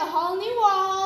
a whole new wall.